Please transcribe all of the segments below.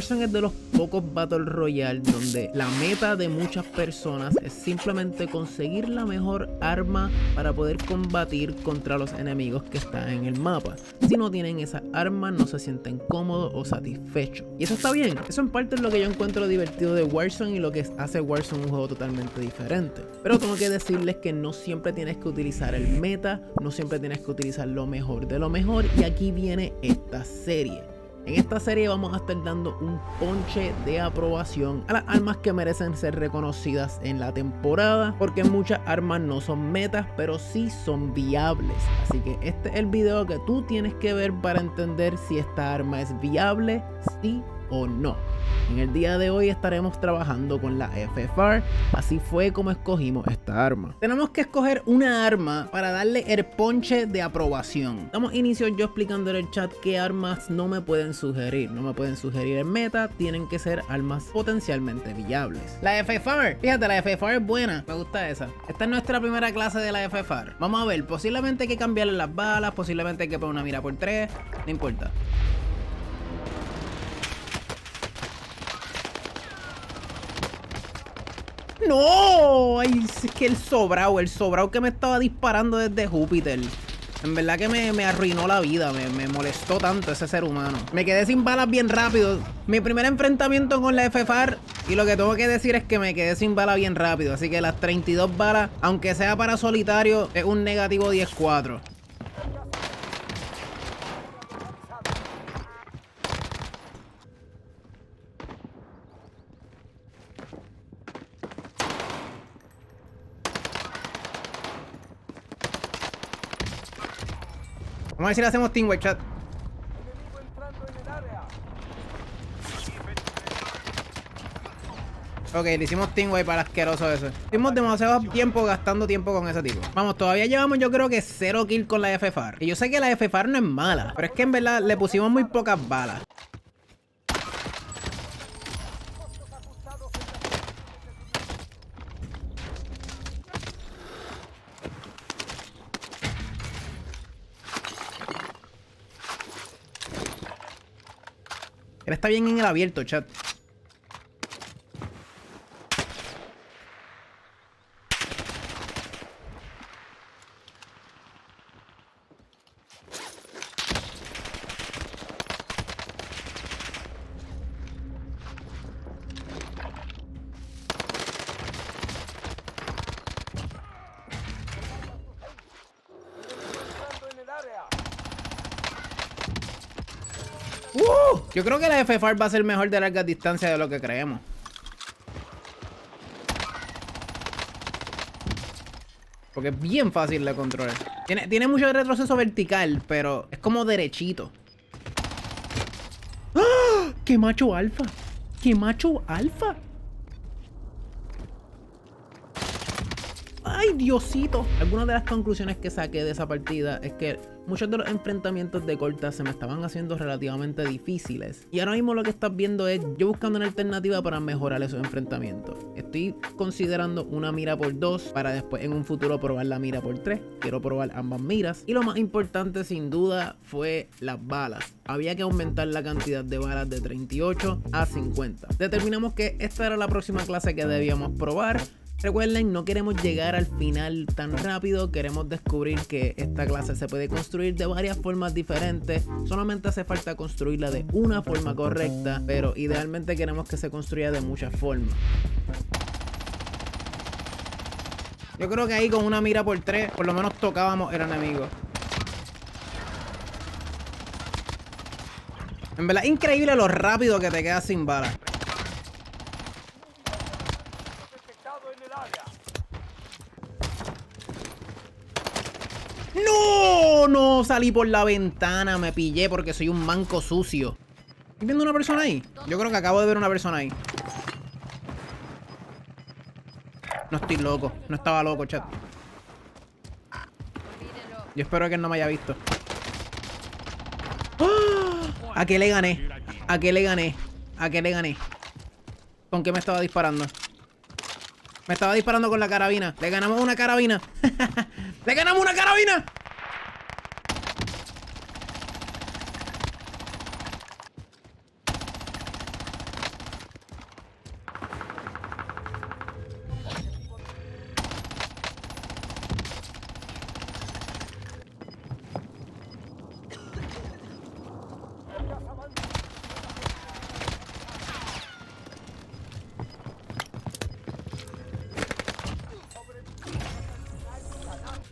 Warzone es de los pocos Battle Royale donde la meta de muchas personas es simplemente conseguir la mejor arma para poder combatir contra los enemigos que están en el mapa. Si no tienen esa arma no se sienten cómodos o satisfechos. Y eso está bien, eso en parte es lo que yo encuentro divertido de Warzone y lo que hace Warzone un juego totalmente diferente. Pero tengo que decirles que no siempre tienes que utilizar el meta, no siempre tienes que utilizar lo mejor de lo mejor y aquí viene esta serie. En esta serie vamos a estar dando un ponche de aprobación a las armas que merecen ser reconocidas en la temporada, porque muchas armas no son metas, pero sí son viables. Así que este es el video que tú tienes que ver para entender si esta arma es viable, sí o no. En el día de hoy estaremos trabajando con la FFR, así fue como escogimos esta arma. Tenemos que escoger una arma para darle el ponche de aprobación. Damos inicio yo explicando en el chat qué armas no me pueden sugerir. No me pueden sugerir en meta, tienen que ser armas potencialmente viables. La FFR, fíjate, la FFR es buena, me gusta esa. Esta es nuestra primera clase de la FFR. Vamos a ver, posiblemente hay que cambiarle las balas, posiblemente hay que poner una mira por tres, no importa. ¡No! Es que el sobrao, el sobrao que me estaba disparando desde Júpiter. En verdad que me, arruinó la vida, me, me, molestó tanto ese ser humano. Me quedé sin balas bien rápido. Mi primer enfrentamiento con la FFAR, y lo que tengo que decir es que me quedé sin balas bien rápido. Así que las 32 balas, aunque sea para solitario, es un negativo 10-4. Vamos a ver si le hacemos team chat. Ok, le hicimos team para asqueroso ese. Tuvimos demasiado tiempo gastando tiempo con ese tipo. Vamos, todavía llevamos yo creo que cero kill con la FFAR. Y yo sé que la FFAR no es mala, pero es que en verdad le pusimos muy pocas balas. Está bien en el abierto, chat. Yo creo que la FFAR va a ser mejor de larga distancia de lo que creemos. Porque es bien fácil de controlar. Tiene, tiene mucho retroceso vertical, pero es como derechito. ¡Ah! ¡Qué macho alfa! ¡Qué macho alfa! ¡Ay, Diosito! Algunas de las conclusiones que saqué de esa partida es que muchos de los enfrentamientos de corta se me estaban haciendo relativamente difíciles. Y ahora mismo lo que estás viendo es yo buscando una alternativa para mejorar esos enfrentamientos. Estoy considerando una mira por dos para después en un futuro probar la mira por tres. Quiero probar ambas miras. Y lo más importante sin duda fue las balas. Había que aumentar la cantidad de balas de 38 a 50. Determinamos que esta era la próxima clase que debíamos probar. Recuerden, no queremos llegar al final tan rápido, queremos descubrir que esta clase se puede construir de varias formas diferentes, solamente hace falta construirla de una forma correcta, pero idealmente queremos que se construya de muchas formas. Yo creo que ahí con una mira por tres, por lo menos tocábamos el enemigo. En verdad, increíble lo rápido que te quedas sin balas. ¡No! Salí por la ventana, me pillé porque soy un manco sucio. ¿Estoy viendo una persona ahí? Yo creo que acabo de ver una persona ahí. No estoy loco, no estaba loco, chat. Yo espero que él no me haya visto. ¡Ah! ¿A qué le gané? ¿A qué le gané? ¿A qué le gané? ¿Con qué me estaba disparando? Me estaba disparando con la carabina. Le ganamos una carabina. ¡Le ganamos una carabina!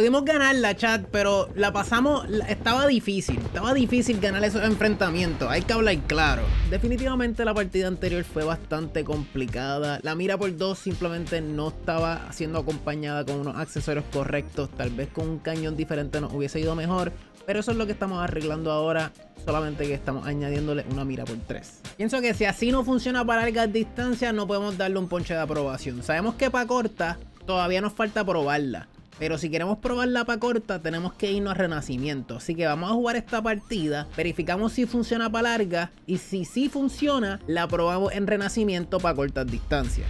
Pudimos ganar la chat, pero la pasamos, estaba difícil, estaba difícil ganar esos enfrentamientos, hay que hablar claro. Definitivamente la partida anterior fue bastante complicada, la mira por dos simplemente no estaba siendo acompañada con unos accesorios correctos, tal vez con un cañón diferente nos hubiese ido mejor, pero eso es lo que estamos arreglando ahora, solamente que estamos añadiéndole una mira por 3. Pienso que si así no funciona para largas distancias, no podemos darle un ponche de aprobación. Sabemos que para corta todavía nos falta probarla. Pero si queremos probarla para corta, tenemos que irnos a Renacimiento. Así que vamos a jugar esta partida, verificamos si funciona para larga y si sí funciona, la probamos en Renacimiento para cortas distancias.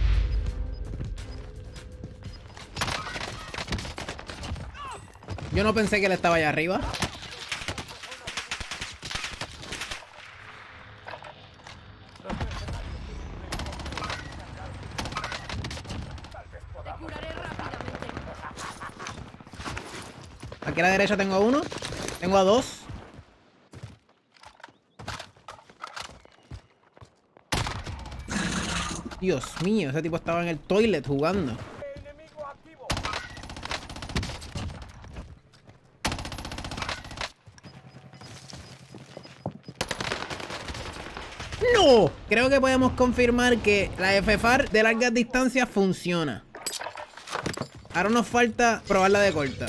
Yo no pensé que él estaba allá arriba. A la derecha tengo a uno. Tengo a dos. Dios mío, ese tipo estaba en el toilet jugando. ¡No! Creo que podemos confirmar que la FFAR de largas distancias funciona. Ahora nos falta probarla de corta.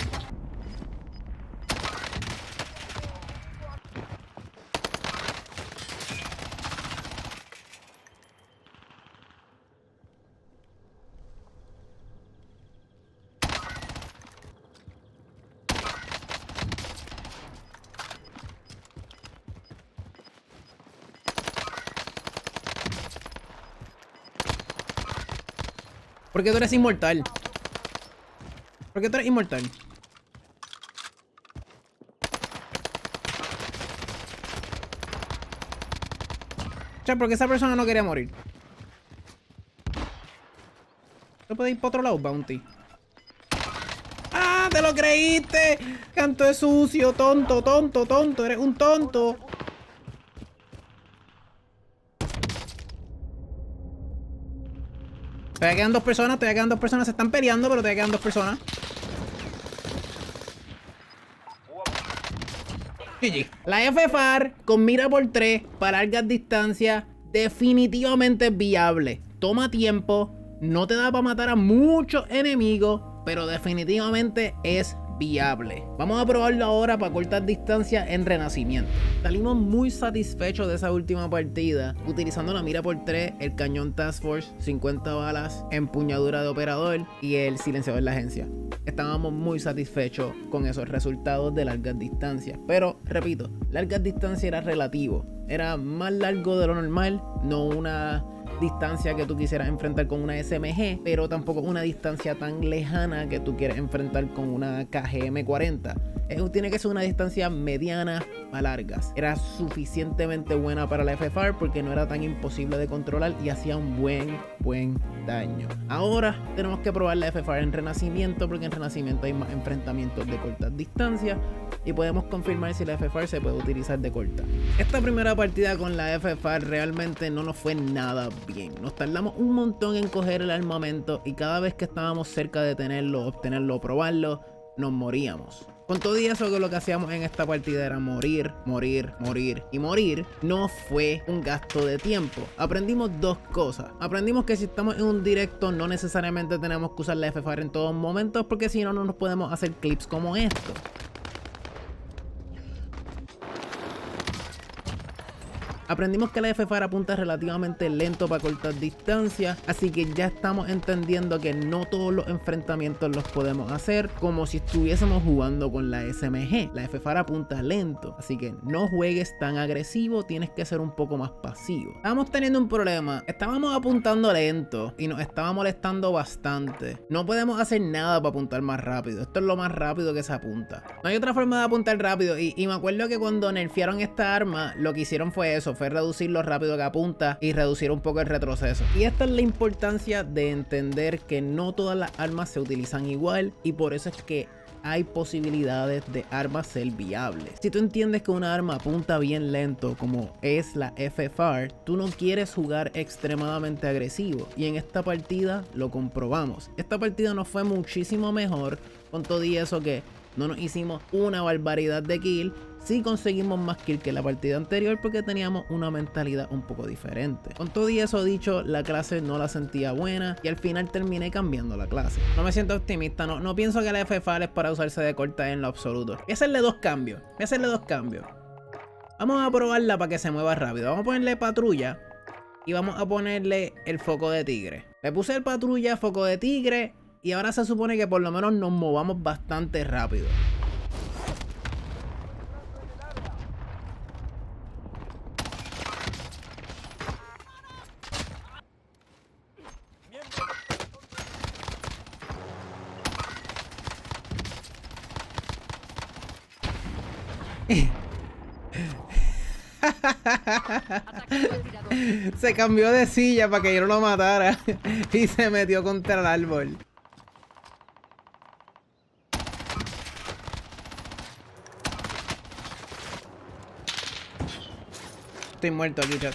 Porque tú eres inmortal. Porque tú eres inmortal. O porque esa persona no quería morir. ¿No puede ir para otro lado, Bounty? ¡Ah! ¡Te lo creíste! Canto de sucio, tonto, tonto, tonto. Eres un tonto. Todavía quedan dos personas, todavía quedan dos personas. Se están peleando, pero todavía quedan dos personas. GG. La FFAR con mira por 3 para largas distancias definitivamente es viable. Toma tiempo, no te da para matar a muchos enemigos, pero definitivamente es viable. Vamos a probarlo ahora para cortar distancia en Renacimiento. Salimos muy satisfechos de esa última partida, utilizando la mira por 3, el cañón Task Force, 50 balas, empuñadura de operador y el silenciador de la agencia. Estábamos muy satisfechos con esos resultados de largas distancias. Pero, repito, largas distancias era relativo. Era más largo de lo normal, no una distancia que tú quisieras enfrentar con una SMG, pero tampoco una distancia tan lejana que tú quieres enfrentar con una KGM40. Tiene que ser una distancia mediana a largas. Era suficientemente buena para la FFR porque no era tan imposible de controlar y hacía un buen, buen daño. Ahora tenemos que probar la FFR en Renacimiento porque en Renacimiento hay más enfrentamientos de cortas distancias y podemos confirmar si la FFR se puede utilizar de corta. Esta primera partida con la FFR realmente no nos fue nada bien. Nos tardamos un montón en coger el armamento y cada vez que estábamos cerca de tenerlo, obtenerlo, probarlo, nos moríamos. Con todo eso que lo que hacíamos en esta partida era morir, morir, morir y morir, no fue un gasto de tiempo. Aprendimos dos cosas. Aprendimos que si estamos en un directo no necesariamente tenemos que usar la FFR en todos momentos porque si no no nos podemos hacer clips como esto. Aprendimos que la FFAR apunta relativamente lento para cortar distancias, así que ya estamos entendiendo que no todos los enfrentamientos los podemos hacer como si estuviésemos jugando con la SMG. La FFAR apunta lento, así que no juegues tan agresivo, tienes que ser un poco más pasivo. Estamos teniendo un problema, estábamos apuntando lento y nos estaba molestando bastante. No podemos hacer nada para apuntar más rápido, esto es lo más rápido que se apunta. No hay otra forma de apuntar rápido y, y me acuerdo que cuando nerfearon esta arma, lo que hicieron fue eso, reducir lo rápido que apunta y reducir un poco el retroceso. Y esta es la importancia de entender que no todas las armas se utilizan igual y por eso es que hay posibilidades de armas ser viables. Si tú entiendes que una arma apunta bien lento como es la FFR, tú no quieres jugar extremadamente agresivo y en esta partida lo comprobamos. Esta partida nos fue muchísimo mejor con todo y eso que no nos hicimos una barbaridad de kill. Sí conseguimos más kill que la partida anterior porque teníamos una mentalidad un poco diferente. Con todo y eso dicho, la clase no la sentía buena y al final terminé cambiando la clase. No me siento optimista, no, no pienso que la FFAL es para usarse de corta en lo absoluto. Voy a hacerle dos cambios. Voy a hacerle dos cambios. Vamos a probarla para que se mueva rápido. Vamos a ponerle patrulla y vamos a ponerle el foco de tigre. Le puse el patrulla, foco de tigre y ahora se supone que por lo menos nos movamos bastante rápido. se cambió de silla para que yo no lo matara y se metió contra el árbol. Estoy muerto aquí, chat.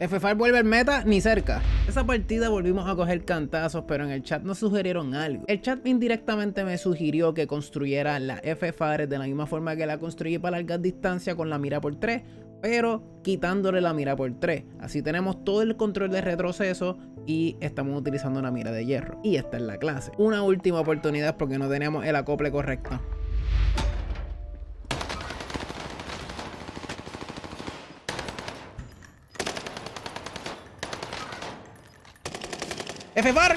FFAR vuelve al meta ni cerca. Esa partida volvimos a coger cantazos, pero en el chat nos sugirieron algo. El chat indirectamente me sugirió que construyera la FFAR de la misma forma que la construí para largas distancias con la mira por 3, pero quitándole la mira por 3. Así tenemos todo el control de retroceso y estamos utilizando una mira de hierro. Y esta es la clase. Una última oportunidad porque no tenemos el acople correcto. ¡FFAR!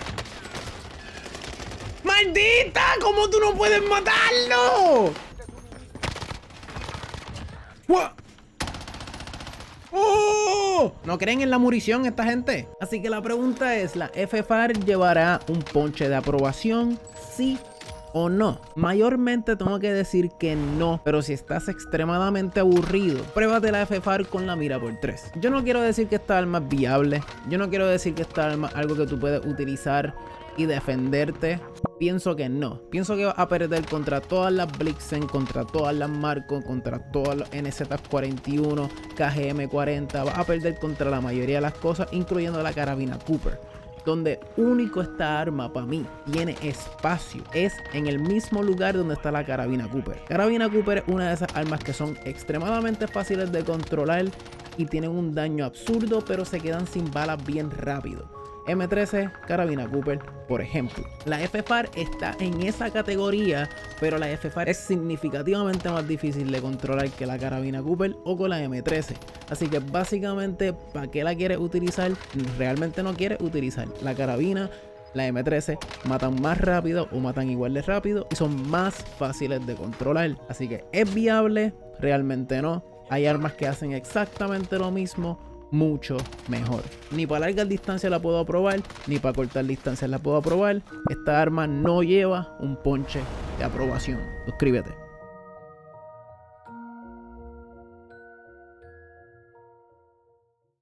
¡Maldita! ¿Cómo tú no puedes matarlo? ¡Oh! ¿No creen en la munición esta gente? Así que la pregunta es, ¿la FFAR llevará un ponche de aprobación? Sí o no. Mayormente tengo que decir que no, pero si estás extremadamente aburrido, pruébate la FFAR con la mira por 3. Yo no quiero decir que esta arma es viable, yo no quiero decir que esta arma es algo que tú puedes utilizar y defenderte? Pienso que no. Pienso que vas a perder contra todas las Blixen, contra todas las Marco, contra todas las NZ41, KGM40. Vas a perder contra la mayoría de las cosas, incluyendo la carabina Cooper. Donde único esta arma para mí tiene espacio es en el mismo lugar donde está la carabina Cooper. Carabina Cooper es una de esas armas que son extremadamente fáciles de controlar y tienen un daño absurdo, pero se quedan sin balas bien rápido. M13, carabina Cooper, por ejemplo. La FFAR está en esa categoría, pero la FFAR es significativamente más difícil de controlar que la carabina Cooper o con la M13. Así que básicamente, ¿para qué la quieres utilizar? Realmente no quieres utilizar la carabina. La M13 matan más rápido o matan igual de rápido y son más fáciles de controlar. Así que es viable, realmente no. Hay armas que hacen exactamente lo mismo mucho mejor. Ni para largas distancias la puedo aprobar, ni para cortar distancias la puedo aprobar. Esta arma no lleva un ponche de aprobación. Suscríbete.